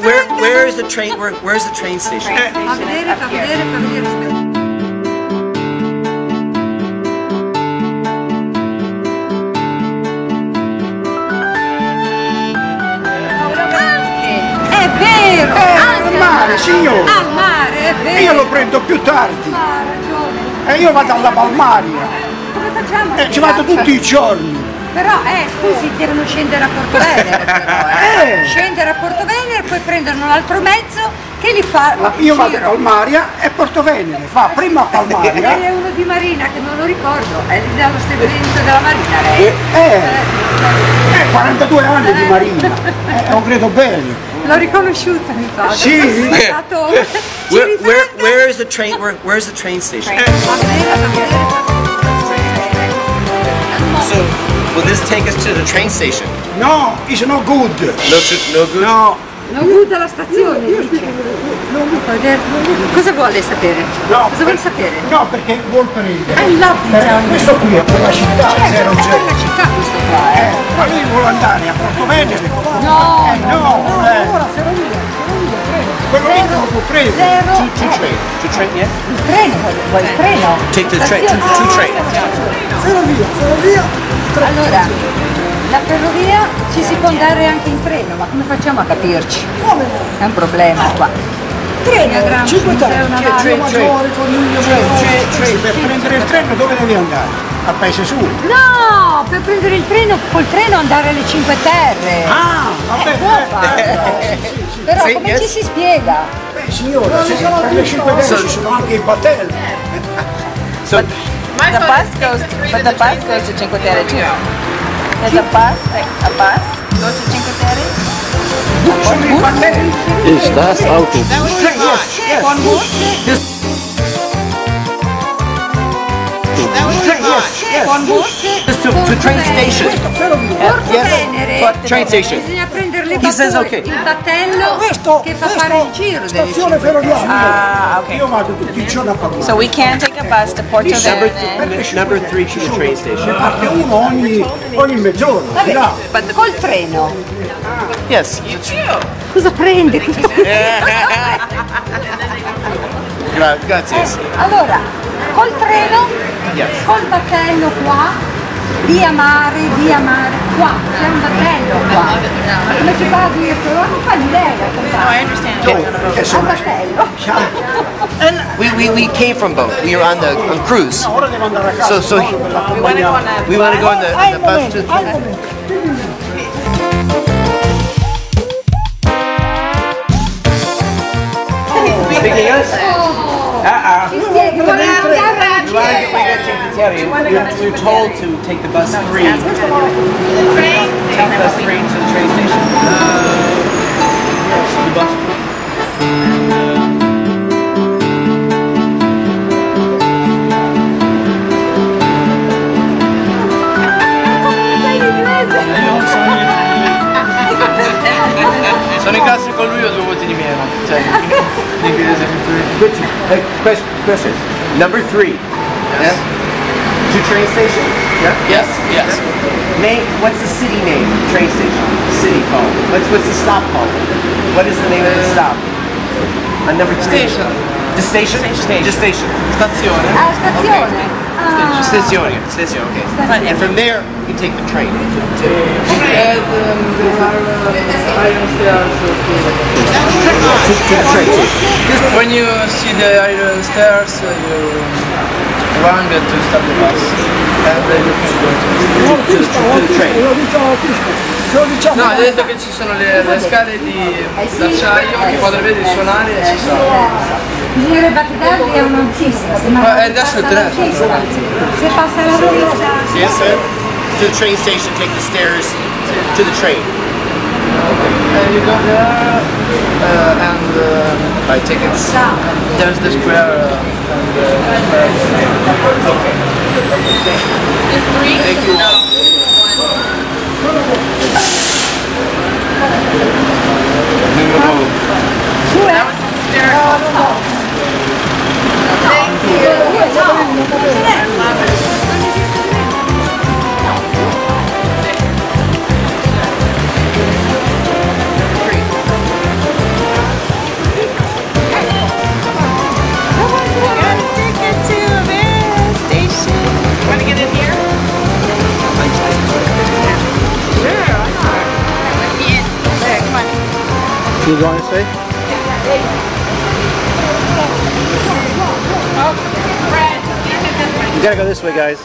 where, where is the train? Where, where's the train station? Anche, È vero! Eh, anche al mare, signore. Al mare, è vero! E io lo prendo più tardi. Ha ragione. E io vado alla Palmaria. Come facciamo? a E ci vado tutti i giorni. Però, eh, scusi, devono scendere a Porto Venere, però, eh. Eh. Scendere a Porto Venere, poi prendono un altro mezzo che li fa La- Io vado a. Palmaria e Porto Venere. Fa prima a Palmaria. è uno di Marina che non lo ricordo, è lì dallo stabilimento della Marina lei. Eh, eh, 42 anni di Marina. Eh, lo credo bene. L'ho riconosciuta mi fa. Sì. È stato... Ci Where, where, where is the train? Where, where's the train station? Va bene. So, will this take us to the train station? No, it's no good. No, no good. No, Non guida la stazione. dice. Fa vedere. Cosa vuole sapere? no. Cosa vuole per- sapere? No, perché vuol prendere. I love Eh, Italia. questo qui è per la città, Certo, zero è zero. la città questo qua, eh. Eh, ma lui vuole andare a Porto Venere. No, Eh, no, eh. Quello lì non lo può prendere. Zero. Two, two eh, train. Two train, yeah? Il treno, vuoi il treno? Take the train. Two, two Ah, train. Ferrovia, ferrovia. Allora, la ferrovia ci si può andare anche in treno, ma come facciamo a capirci? È un problema qua. Treno, 5 c'è una treno, maggiore, coniglio, maggiore. Per prendere il treno dove devi andare? A Paese Suo. No, per prendere il treno, col treno andare alle Cinque Terre. Ah, vabbè. Eh, può farlo. Però Sì, come yes. ci si spiega? Beh, signora, 5 ci sono anche i battelli. So, The bus goes, to, but the bus goes to Cinque Terre too. There's a bus, a bus goes to Cinque Terre. Sono i battelli. Ist das Auto? Con bus? Con bus? just to, to train station. Porto Yes. Venere. Train station. Bisogna prendere le He says okay. il battello Questo, che fa fare il giro stazione ferroviaria. Ah, okay. Io vado tutti i giorni a Palma. So we can take a bus to Porto Number, Venere. th- number three to the train station. Parte uno ogni, ogni là. Vabbè, col treno. Yes. Cosa prende? Grazie. Allora, col treno, Yes. col battello qua, via mare, via mare, qua, c'è un battello qua. Ma come si fa a dirtelo? Non fa l'idea. No, I understand. Che Al sono battello. We, we, we came from boat. We were on the on cruise. Ora devo andare a casa. So so We want to go on a we want to go on the, Hai the bus momento, to. hai un momento. Speaking English? Uh-uh. Ci spieghi, vuole andare a We want to get, we got Cinque Terre. We were, we were told to take the bus three. Take the bus three to the train station. The bus. Sono in classe con lui ho due voti di meno. Cioè, in inglese. Which, uh, question, question. Number three. Yes. To train station? Yeah. Yes. Yes. Name. What's the city name? Train station. City called. What's what's the stop called? What is the name of the stop? On number three. Station. The station. Station. Just station. Stazione. Ah, stazione. Ah, Stazione. Stazione. Okay. And from there you take the train. To, to the train station. When you see the iron stairs, uh, you run to stop the bus, and then you can go to. To, to, to the train. Lo diciamo questo. Lo diciamo. No, hai detto che ci sono le, le scale di d'acciaio che quando vedi suonare ci sono. Bisognerebbe dargli a un autista, se Ma magari adesso passa è l'autista. Se passa l'autista. Yes, sir. To the train station, take the stairs to the train. And you go there, uh, and uh, Buy tickets. there's the square. Uh, Thank you. Can you go on this way? You gotta go this way, guys.